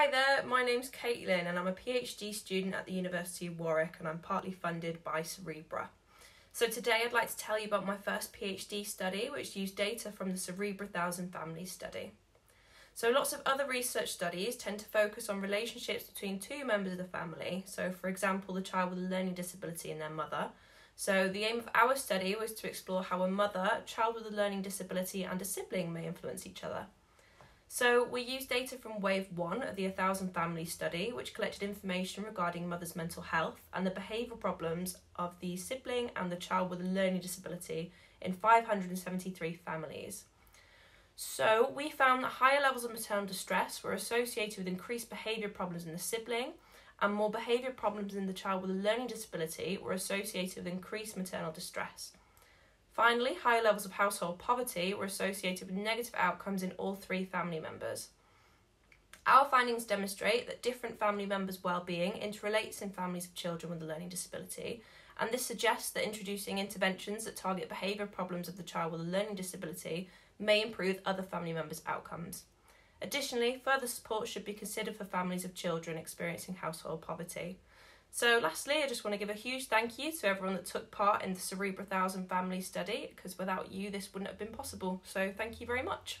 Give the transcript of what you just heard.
Hi there, my name's Caitlin and I'm a PhD student at the University of Warwick and I'm partly funded by Cerebra. So today I'd like to tell you about my first PhD study which used data from the Cerebra 1000 family study. So lots of other research studies tend to focus on relationships between two members of the family, so for example the child with a learning disability and their mother. So the aim of our study was to explore how a mother, child with a learning disability and a sibling may influence each other. So we used data from wave one of the 1000 family study, which collected information regarding mother's mental health and the behavioural problems of the sibling and the child with a learning disability in 573 families. So we found that higher levels of maternal distress were associated with increased behaviour problems in the sibling, and more behaviour problems in the child with a learning disability were associated with increased maternal distress. Finally, high levels of household poverty were associated with negative outcomes in all three family members. Our findings demonstrate that different family members' well-being interrelates in families of children with a learning disability, and this suggests that introducing interventions that target behaviour problems of the child with a learning disability may improve other family members' outcomes. Additionally, further support should be considered for families of children experiencing household poverty. So, lastly, I just want to give a huge thank you to everyone that took part in the Cerebra 1000 family study because without you, this wouldn't have been possible. So, thank you very much.